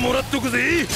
もらっとくぜ。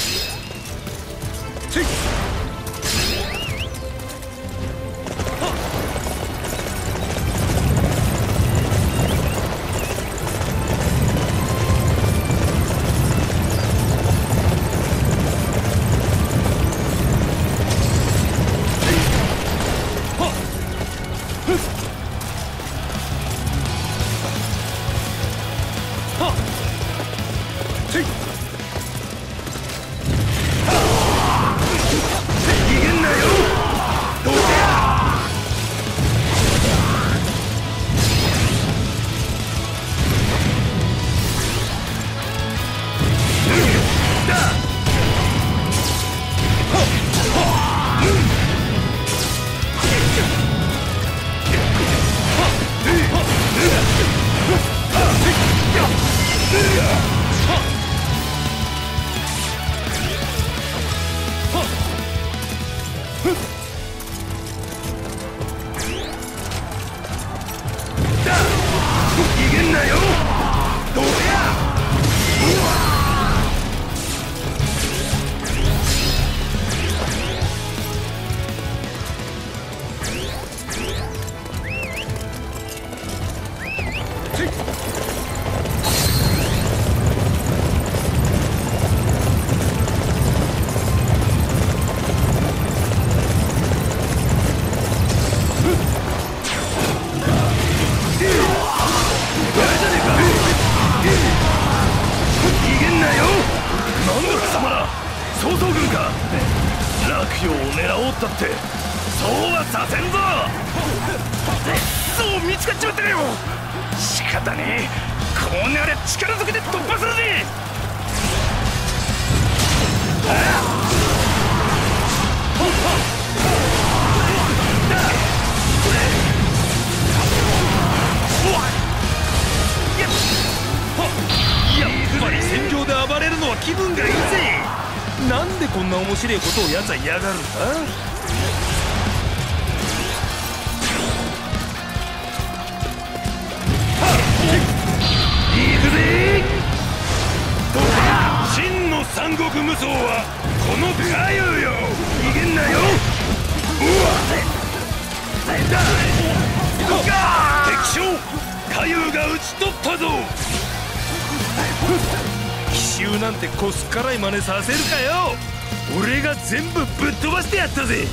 が全部ぶっ飛ばしてやったぜ。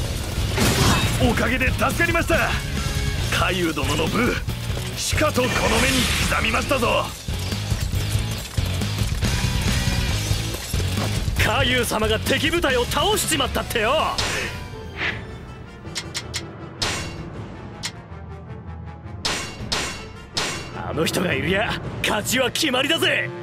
おかげで助かりました。海遊殿の部。しかとこの目に刻みましたぞ。海遊様が敵部隊を倒しちまったってよ。あの人がいるや勝ちは決まりだぜ。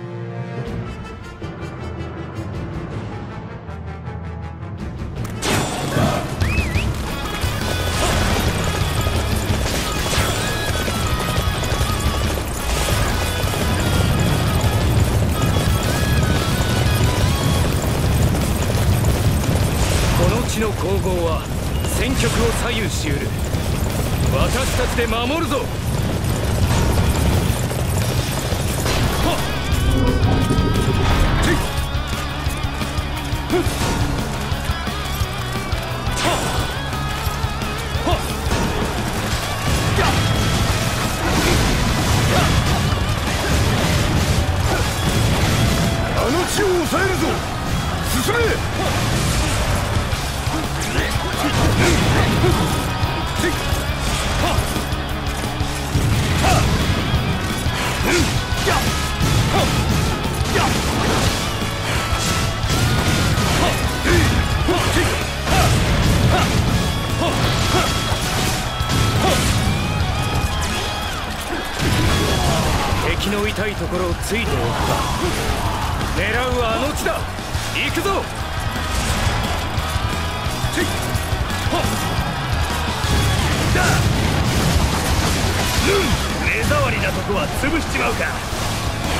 は潰しちまうか。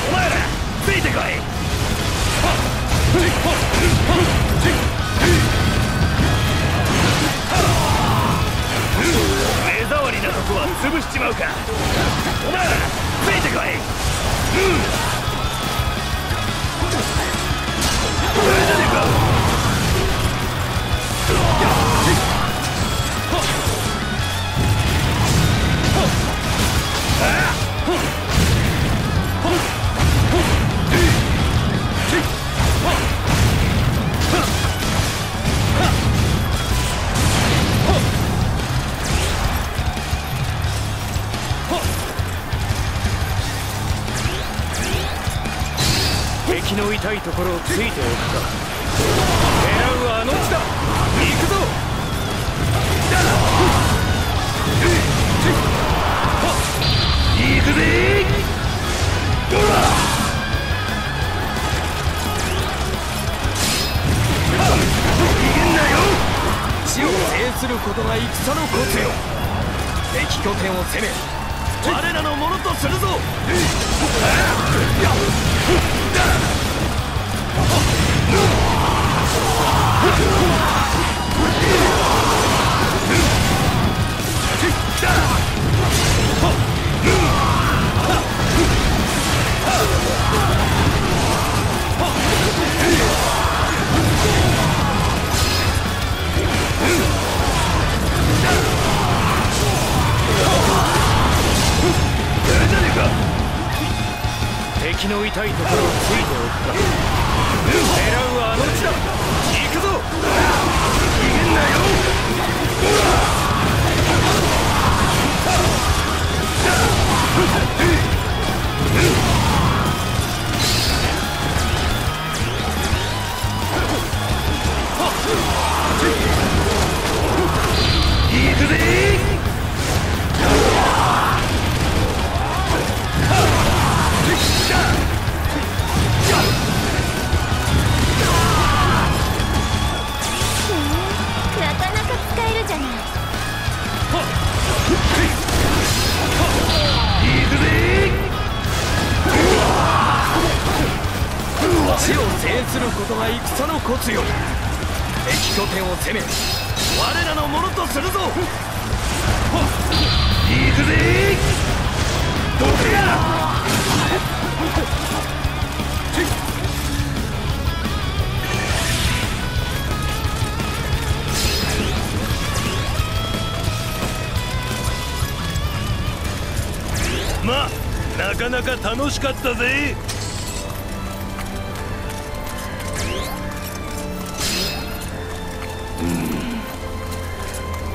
お前らついてこい。は潰しちまうか。お前らついてこい、ああ敵の痛いところをついておくか。狙うはあの地だ行くぜどら逃げんなよ。地を制することが戦のコツよ敵拠点を攻め。我らのものとするぞ敵の痛いところをついておくか。狙うはあの地だ。行くぞ。しかったぜ。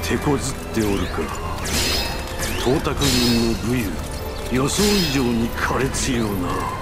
手こずっておるか。東卓軍の武勇。予想以上に苛烈ような。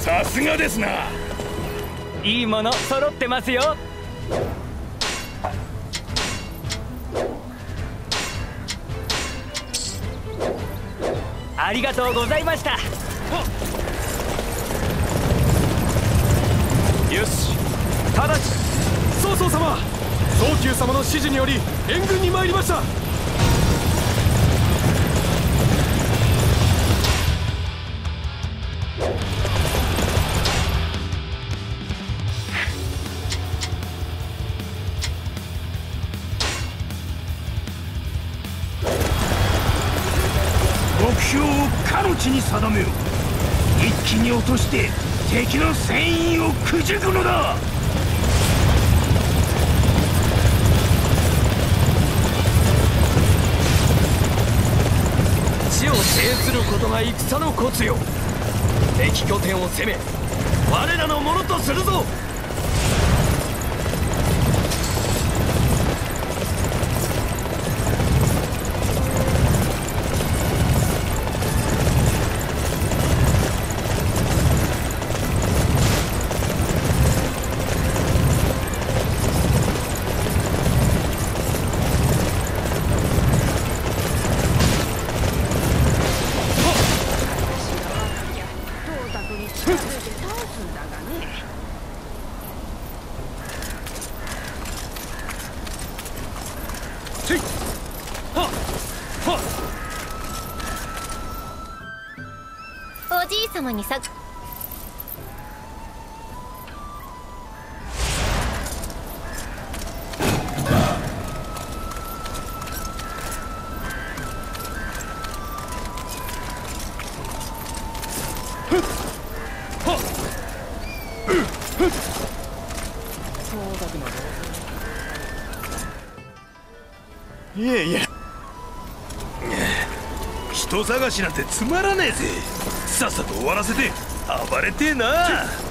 さすがですな。いいもの揃ってますよ。ありがとうございました。よし。直ち曹操様早急様の指示により援軍に参りました。目標をかの地に定めよ一気に落として敵の戦意をくじくのだ。制することが戦のコツよ。敵拠点を攻め我らのものとするぞ。じい様にさ探しなんてつまらねえぜ。さっさと終わらせて暴れてえな。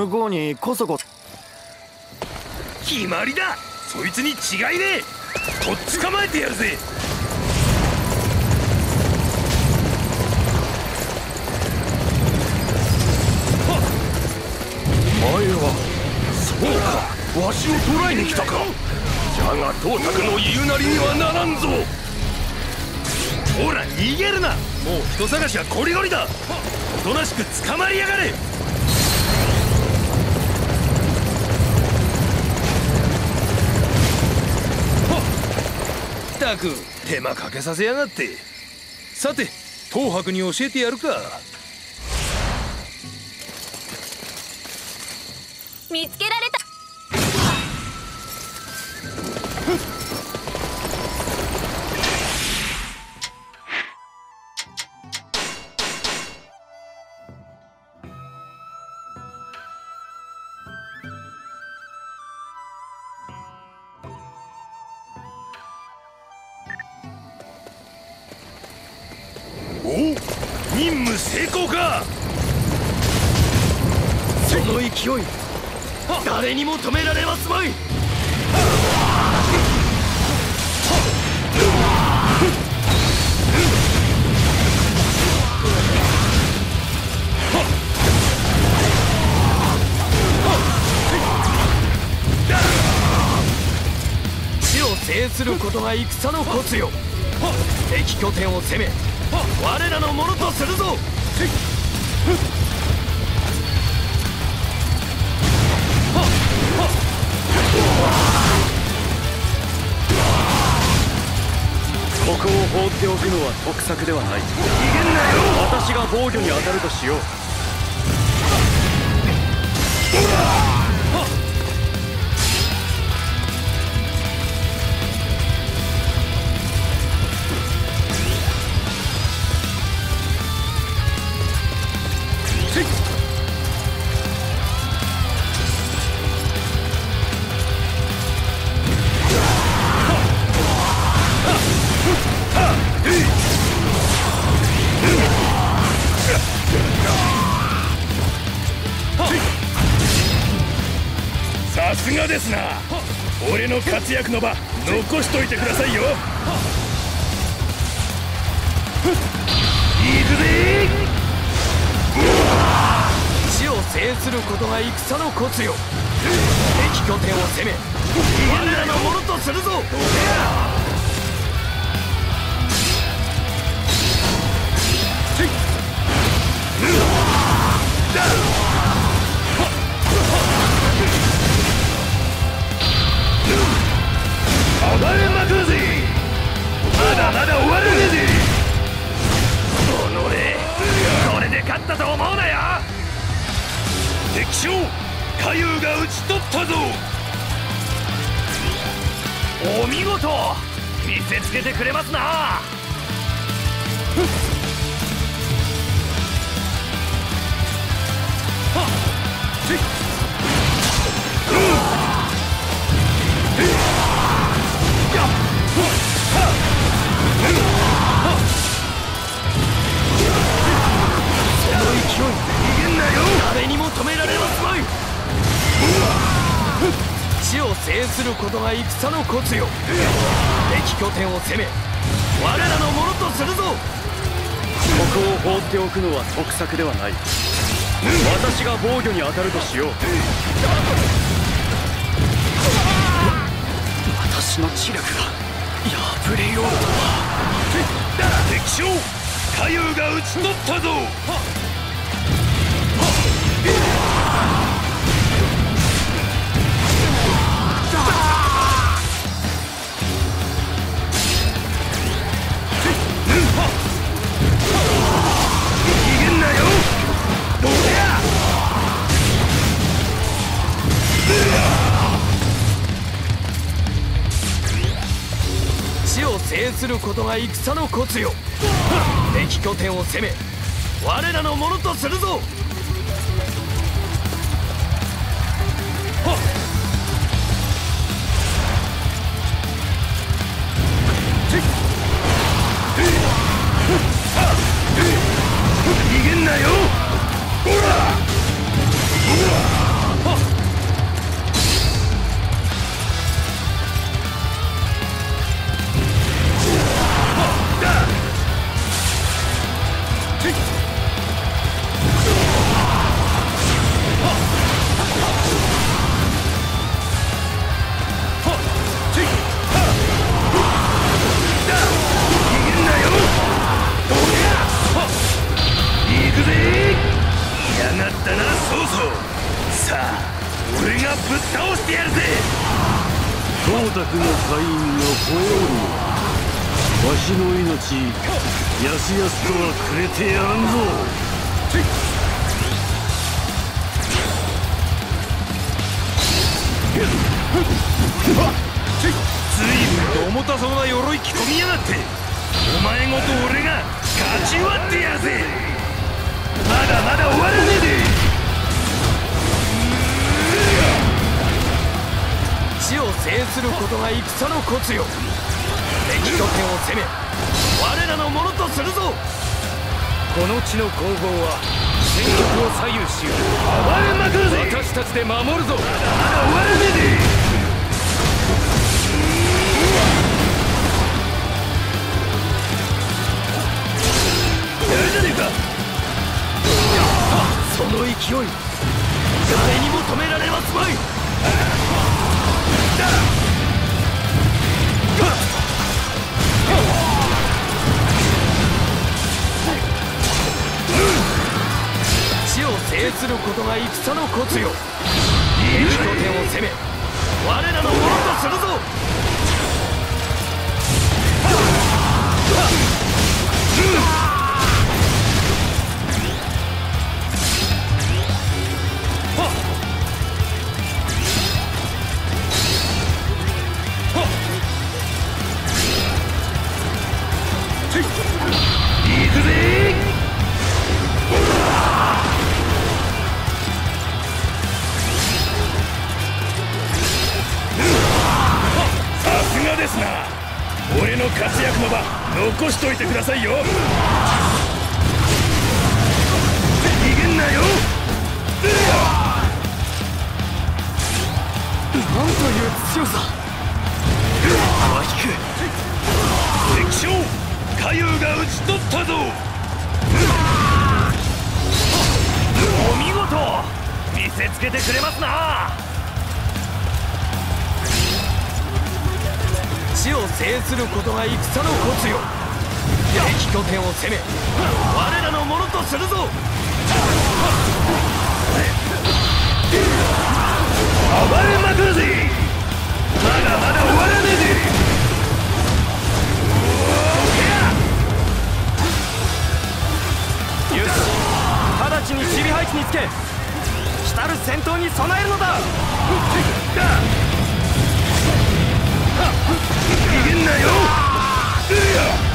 向こうにこそこ決まりだ。そいつに違いねえ。とっ捕まえてやるぜ。お前はそうか。わしを捕らえに来たか。じゃが董卓の言うなりにはならんぞ。ほら逃げるな。もう人探しはゴリゴリだ。おとなしく捕まりやがれ。ったく手間かけさせやがって。さて東博に教えてやるか。見つけられた。にも止められますまい。地を制することが戦のコツよ。敵拠点を攻め我らのものとするぞ。放っておくのは得策ではない。逃げんなよ。私が防御に当たるとしよう。の活躍の場残しといてくださいよ。行くぜ。死を制することが戦のコツよ。敵拠点を攻め我らのものとするぞ。暴れまくるぜ。まだまだ終わらねえぜ己これで勝ったと思うなよ敵将火遊が討ち取ったぞ。お見事見せつけてくれますな。誰にも止められますまい。死を制することが戦のコツよ。敵拠点を攻め我らのものとするぞ。ここを放っておくのは得策ではない。私が防御に当たるとしよう。私の知力が破れようとは。敵将火遊が討ち取ったぞ地を制することが戦のコツよ。敵拠点を攻め我らのものとするぞ。重たそうな鎧着込みやがって。お前ごと俺が勝ち割ってやるぜ。まだまだ終わらねえで。死を制することが戦のコツよ。敵拠点を攻め我らのものとするぞ。この地の攻防は戦局を左右しよ暴れまくるぜ。私たちで守るぞ。まだ終わらねえでやるじゃねえか。その勢い誰にも止められますまい。死を制することが戦のコツよ。敵拠点を攻め我らのものとするぞ。行 活躍の場残しといてくださいよ。逃げんなよ。なんという強さ。わ引く敵将カユが討ち取ったぞ。お見事。見せつけてくれますな。地を制することが戦のコツよ。敵拠点を攻め我らのものとするぞ。暴れまくるぜ。まだまだ終わらねえぜ。よし直ちに守備配置につけ。来る戦闘に備えるのだ。逃げんなよ。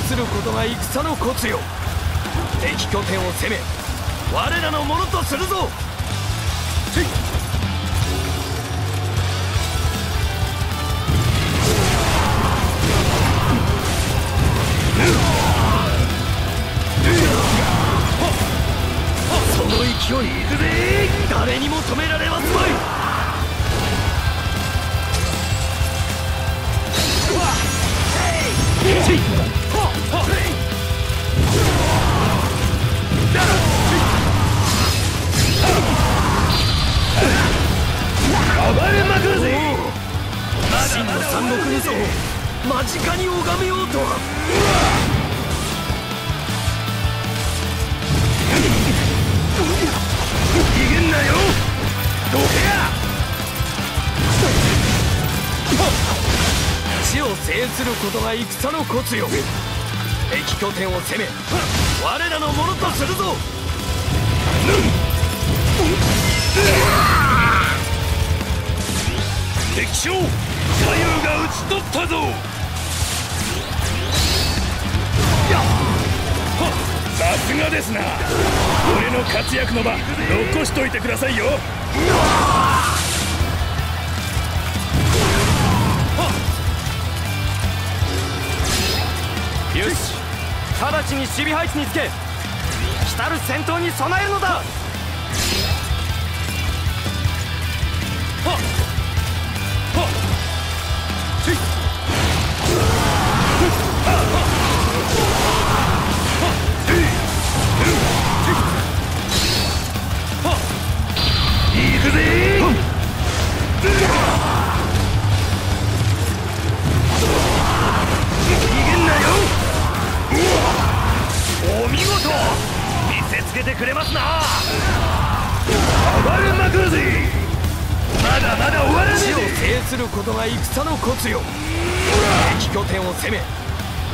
することが戦のコツよ。敵拠点を攻め我らのものとするぞ。その勢い行くぜ。誰にも止められますまい。暴れまくるぜ。真の三国無双を間近に拝めようと。は逃げんなよ。どけや。地を制することが戦のコツよ。敵拠点を攻め。我らのものとするぞ。敵将左右が討ち取ったぞ。さすがですな。俺の活躍の場残しといてくださいよ。よし直ちに守備配置につけ。来る戦闘に備えるのだ。くぜ逃げんな。よお見事見せつけてくれますな。暴れまくるぜまだまだ終わらね地を制することが戦のコツよ敵拠点を攻め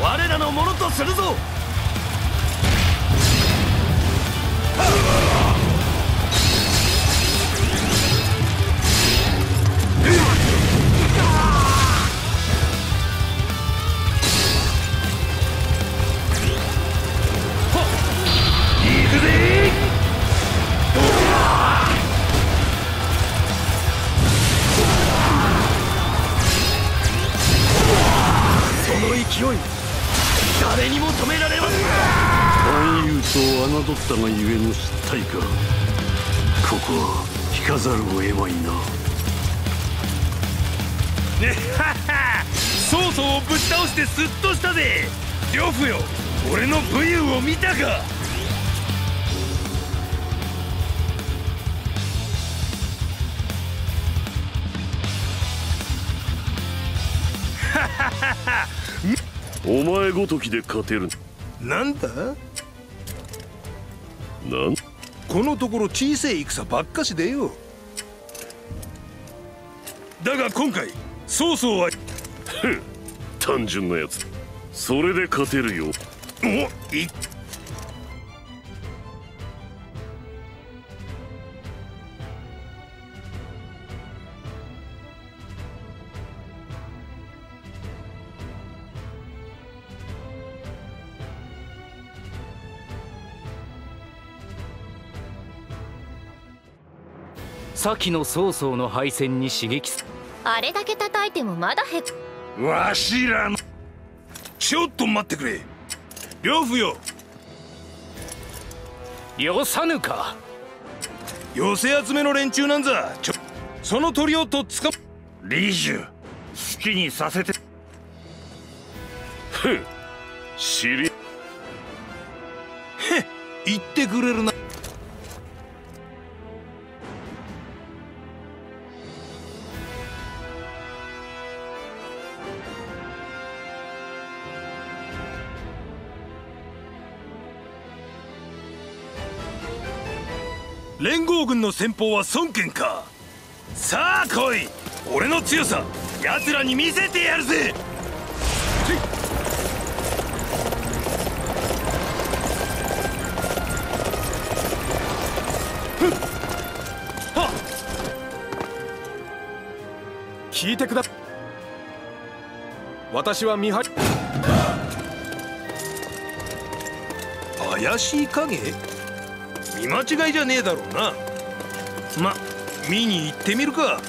我らのものとするぞ勢い。誰にも止められません。暗誘と侮ったがゆえの失態か。ここは引かざるを得まいな。ねはは曹操をぶっ倒してすっとしたぜ。呂布よ俺の武勇を見たか。ハハハハお前ごときで勝てる。なんだ？なん？このところ小さい戦ばっかしでよ。だが今回曹操は単純なやつ。それで勝てるよ。おい先の曹操の敗戦に刺激すあれだけ叩いてもまだへわしらの。ちょっと待ってくれ。呂布よ。よさぬか。寄せ集めの連中なんざ。ちょその鳥をとっつか李樹好きにさせて。ふん知り。言ってくれるな連合軍の先鋒は孫権か。さあ来い。俺の強さ奴らに見せてやるぜ。聞いてくだ。私は見張り。怪しい影？見間違いじゃねえだろうな。ま見に行ってみるか。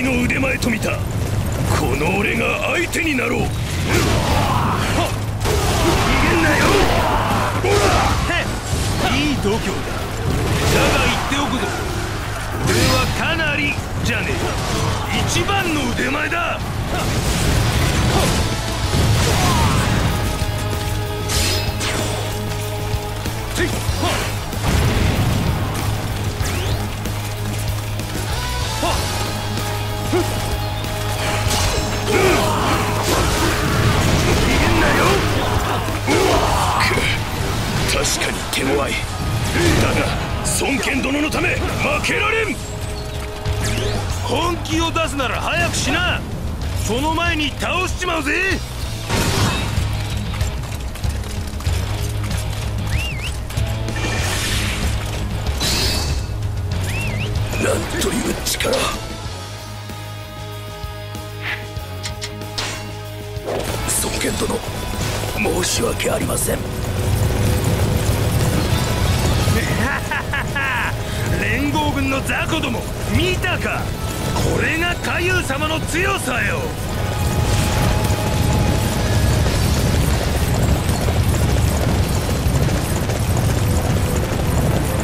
りの腕前と見た。この俺が相手になろう。逃げんなよ。いい度胸だ。だが言っておくぞ。俺はかなりじゃねえ。一番の腕前だく確かに手強いだが孫権殿のため負けられん。本気を出すなら早くしな。その前に倒しちまうぜ。なんという力。孫権殿。申し訳ありません。連合軍の雑魚ども見たか？これが海遊様の強さよ。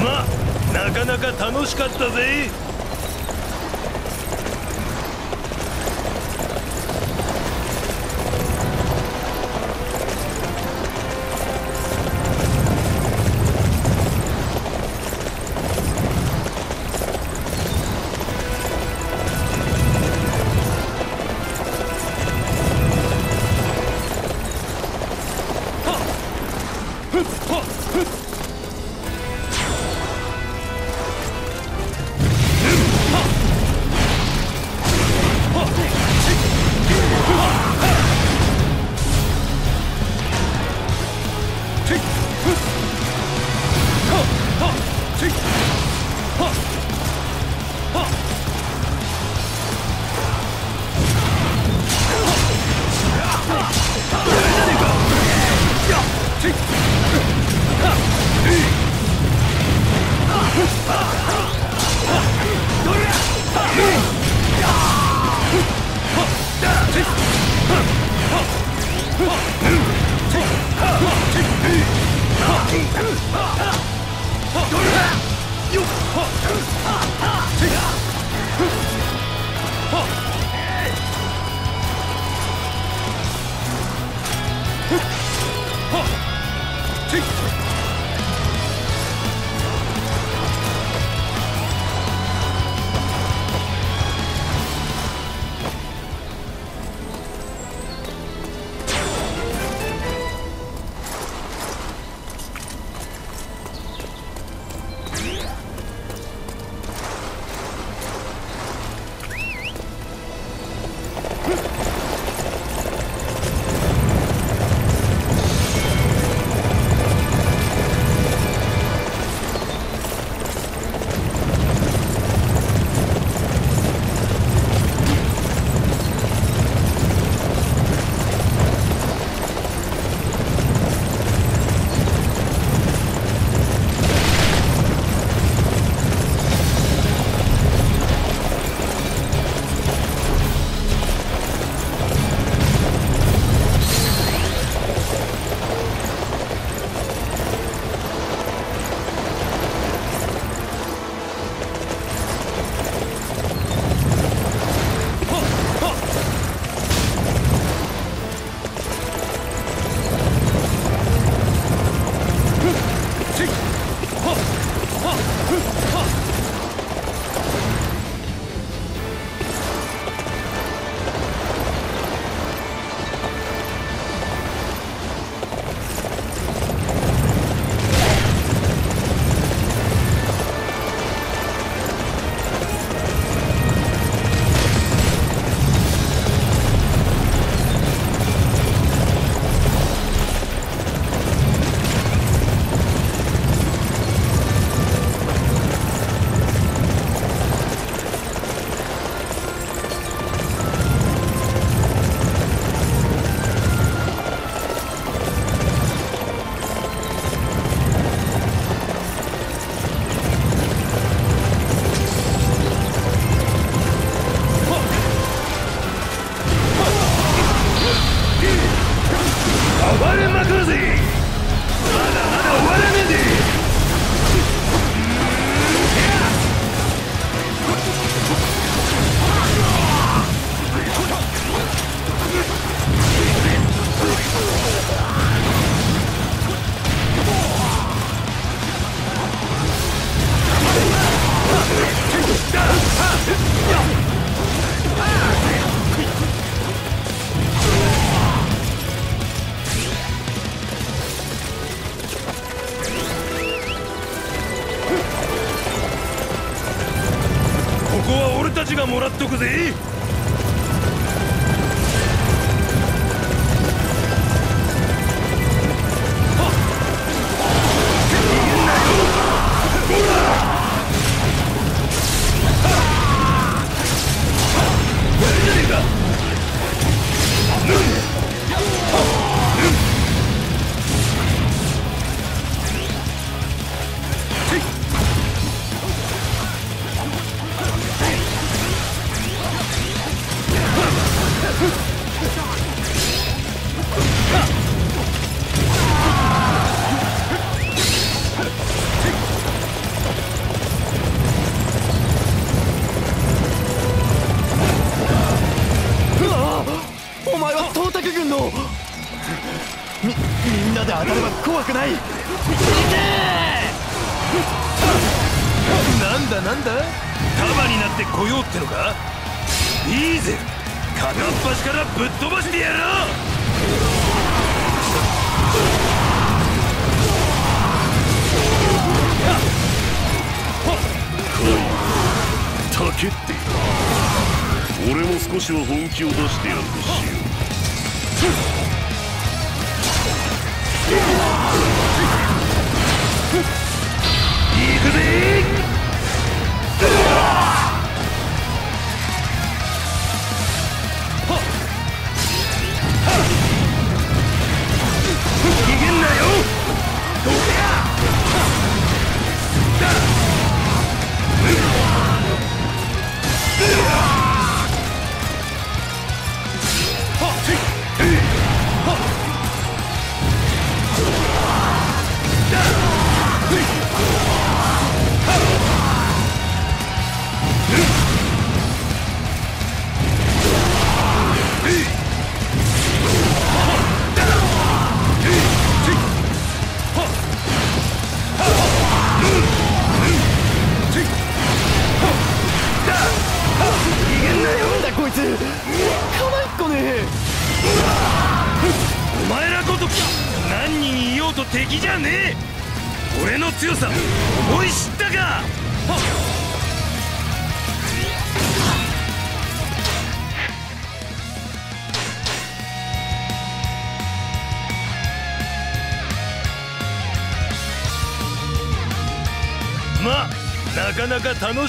まなかなか楽しかったぜ。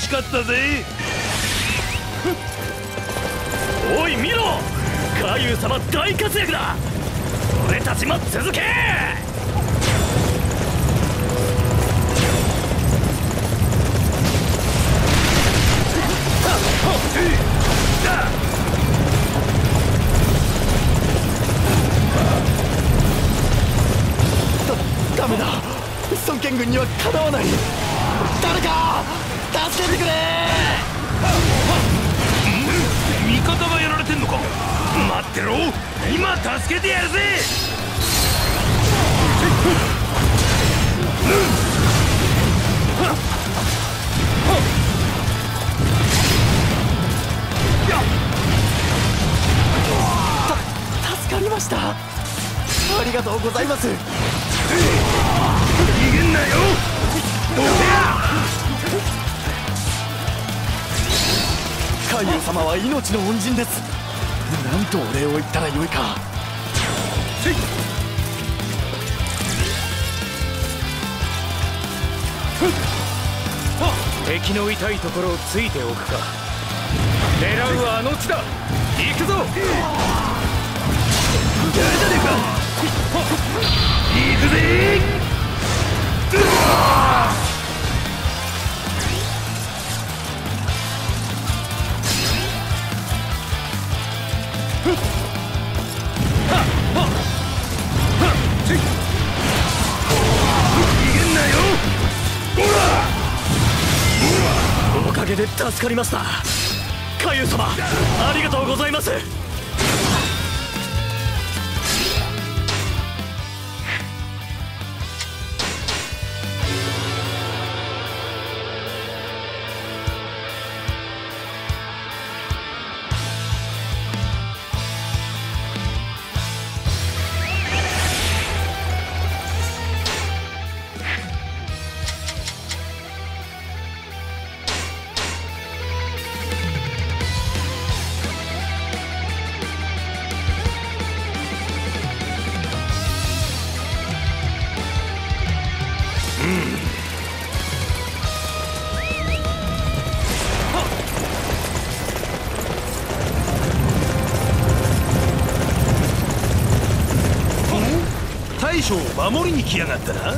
しかったぜ。ございます。逃げんなよ。どけや海王様は命の恩人です。なんとお礼を言ったらよいか。せい敵の痛いところをついておくか。狙うはあの地だ。行くぞ。やるじゃねか。ーおかげで助かりましたカユ様ありがとうございます所を守りに来やがったな。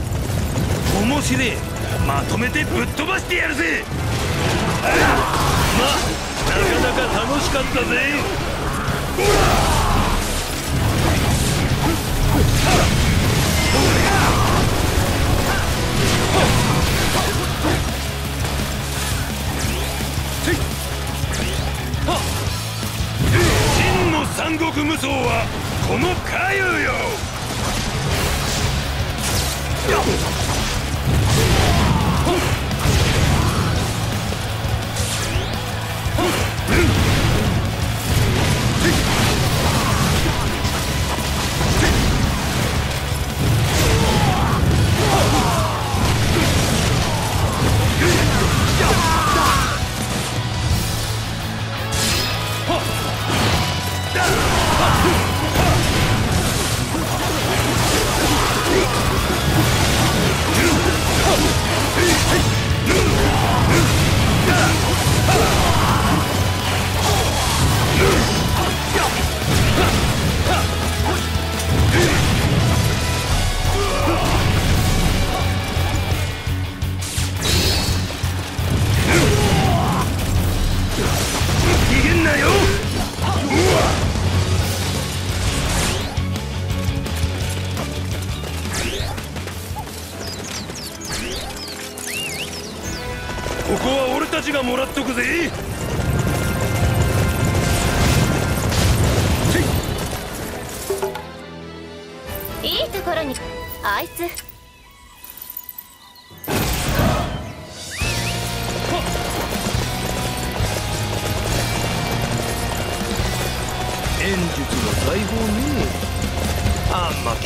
面白えまとめてぶっ飛ばしてやるぜ。まなかなか楽しかったぜ。真の三国無双はこの海遊よ逃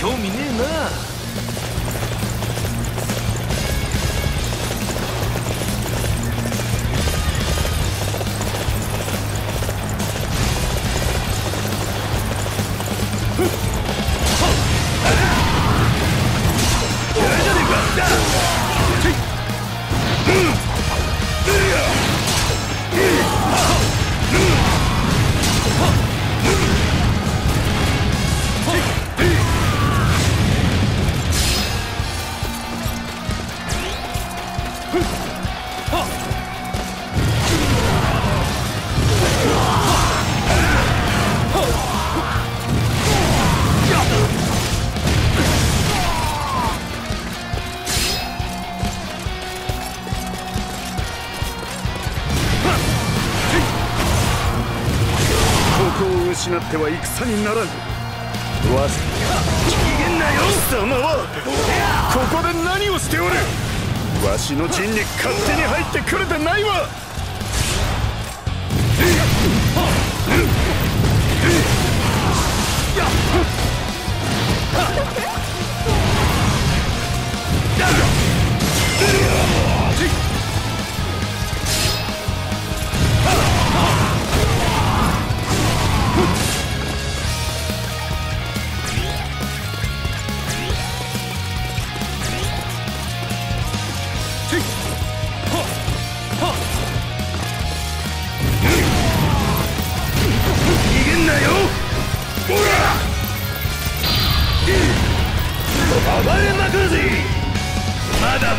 興味ねえな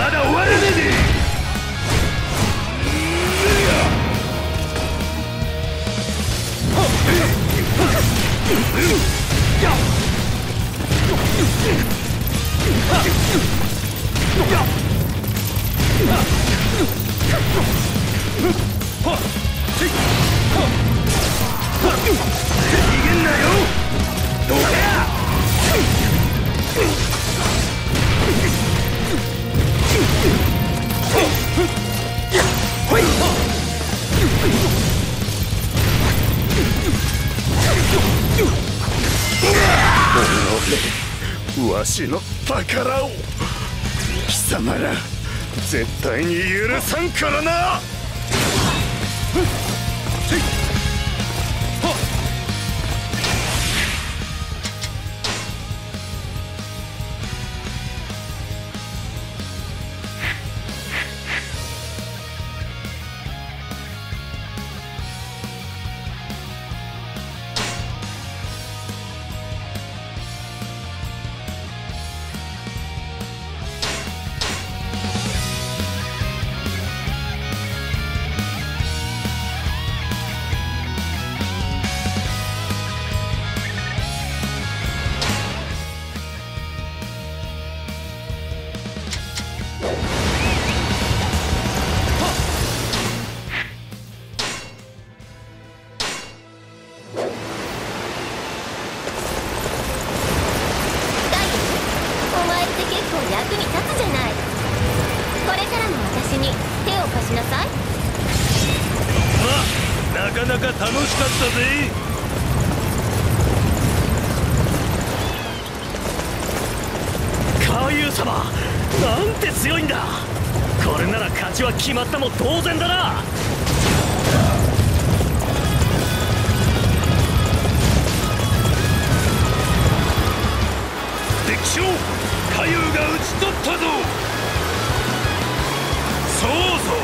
まだまだ終わらねえぜどけわしの宝を貴様ら絶対に許さんからな。楽しかったぜ。カーユー様なんて強いんだ。これなら勝ちは決まったも同然だな。敵将カユが討ち取ったぞ。そうそう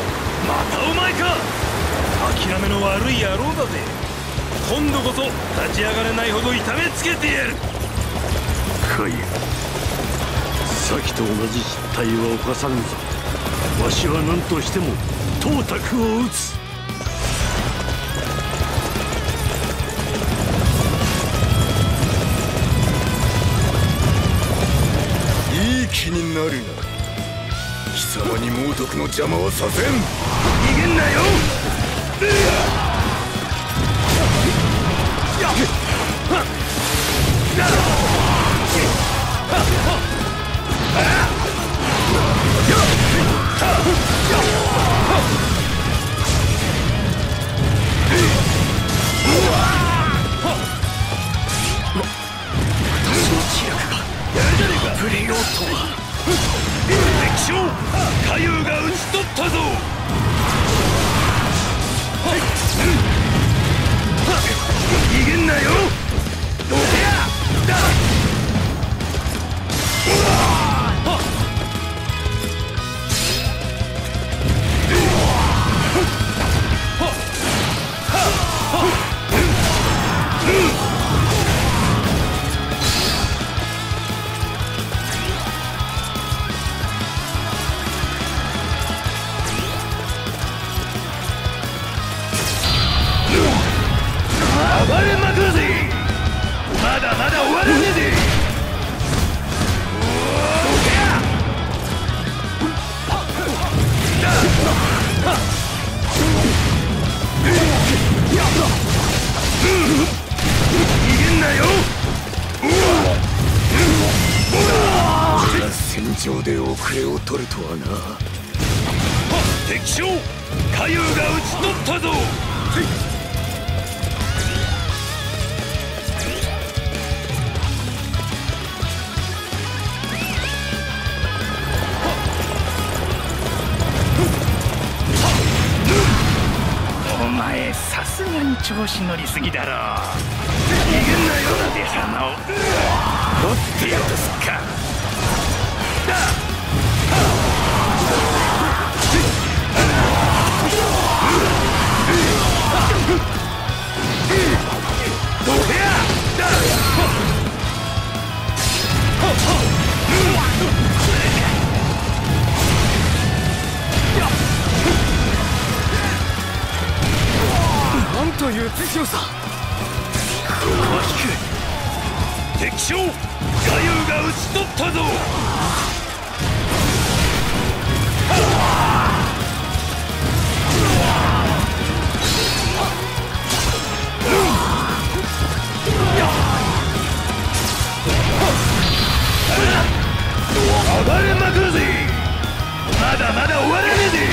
またお前か。諦めの悪い野郎だぜ。今度こそ立ち上がれないほど痛めつけてやる。カイ先と同じ失態は犯さぬぞ。わしは何としても董卓を討つ。いい気になるな貴様に猛毒の邪魔はさせん。逃げんなよプレイオーとは敵将カユが討ち取ったぞ。逃げんなよまだまだ終わらねえぜ。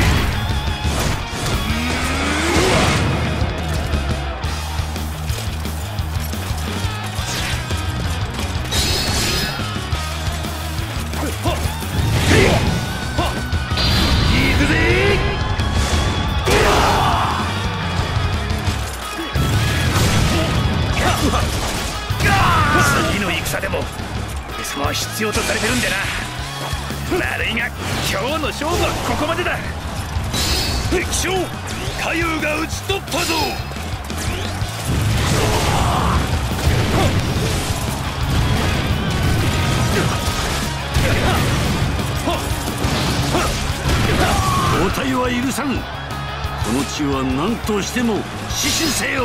でだ。敵将カユが討ち取ったぞ。交代は許さん。この地は何としても死守せよ。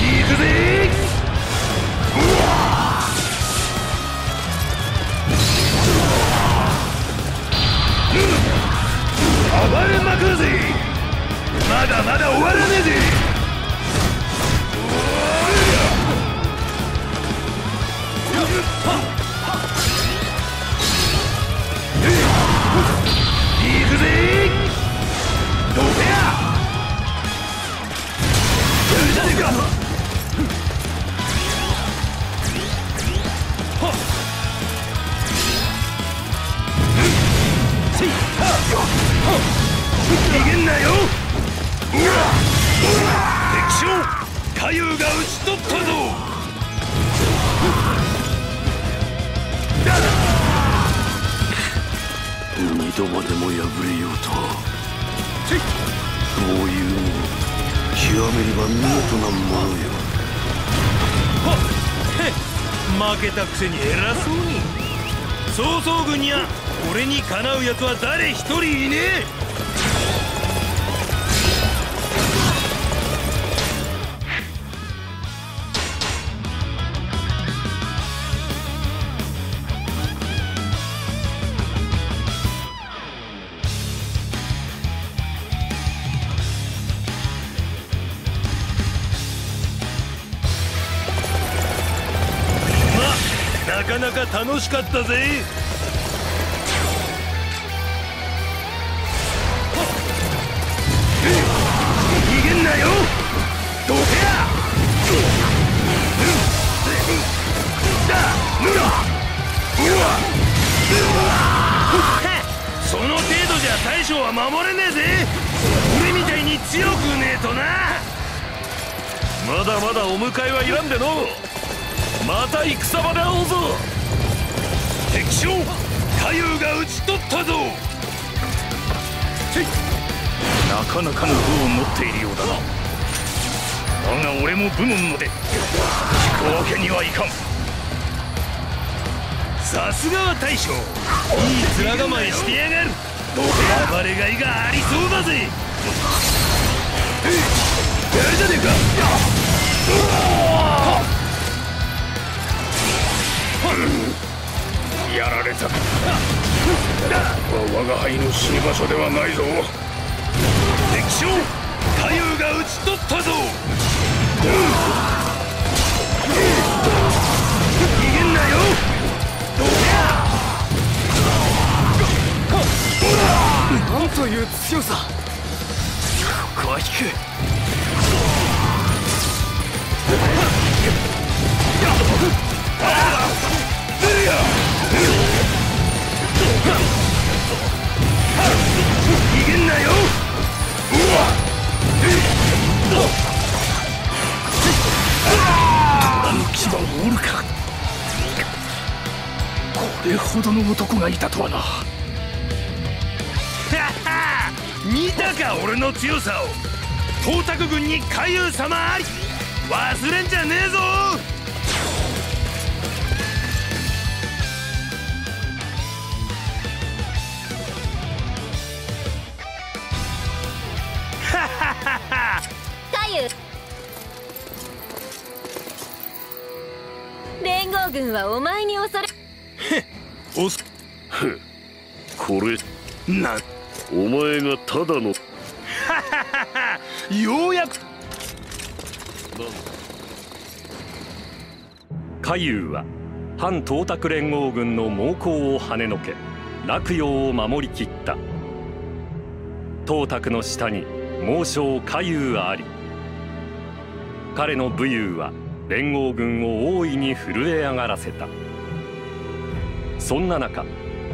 行くぜ。暴れまくるぜ。まだまだ終わらねえぜ。竜が討ち取ったぞ。何とまでも破れようとこういうの極めれば見事なものよはっ。負けたくせに偉そうに。曹操軍には俺にかなう奴は誰一人いねえ。楽しかったぜ。逃げんなよ。どけや。その程度じゃ大将は守れねえぜ。俺みたいに強くねえとな。まだまだお迎えはいらんでの。また戦場で会おうぞ。敵将左右が討ち取ったぞ。なかなかの武を持っているようだな。だが俺も武門ので。引くわけにはいかん。さすがは大将。いい面構えしてやがる。暴れがいがありそうだぜ。やるじゃねえかやられた。我が輩の死に場所ではないぞ。敵将太夫が討ち取ったぞ。逃げんなよ。なんという強さ。ここは引く。逃 げんなよ。あの牙を折るかこれほどの男がいたとはな。見たか俺の強さを。東卓軍に海遊様あり。忘れんじゃねえぞ。軍はお前に恐れおすこれなお前がただの ようやく。海遊は反東卓連合軍の猛攻を跳ねのけ洛陽を守りきった。東卓の下に猛将海遊あり彼の武勇は連合軍を大いに震え上がらせた。そんな中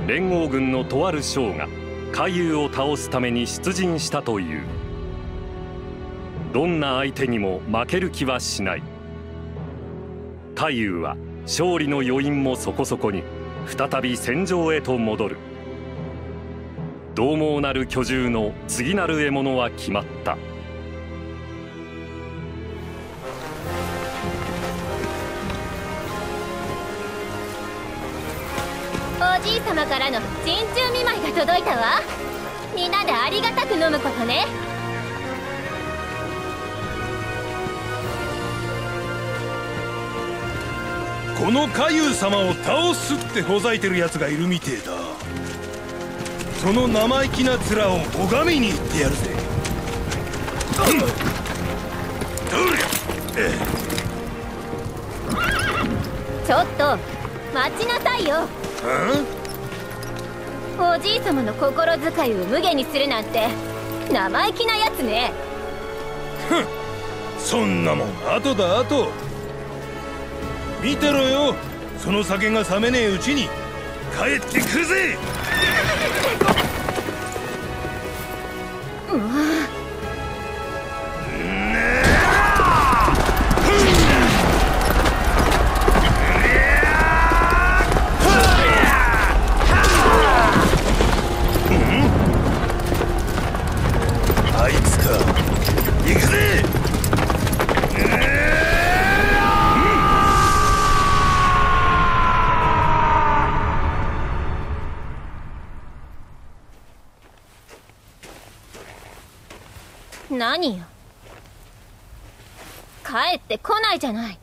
連合軍のとある将が海遊を倒すために出陣したという。どんな相手にも負ける気はしない。海遊は勝利の余韻もそこそこに再び戦場へと戻る。獰猛なる巨獣の次なる獲物は決まった。おじい様からの陣中見舞いが届いたわ。みんなでありがたく飲むことね。この海遊様を倒すってほざいてる奴がいるみてえだ。その生意気な面を拝みに行ってやるぜ。ちょっと待ちなさいよおじい様の心遣いを無限にするなんて生意気なやつね。そんなもん後だ後。見てろよ。その酒が冷めねえうちに帰ってくるぜ。行じゃない。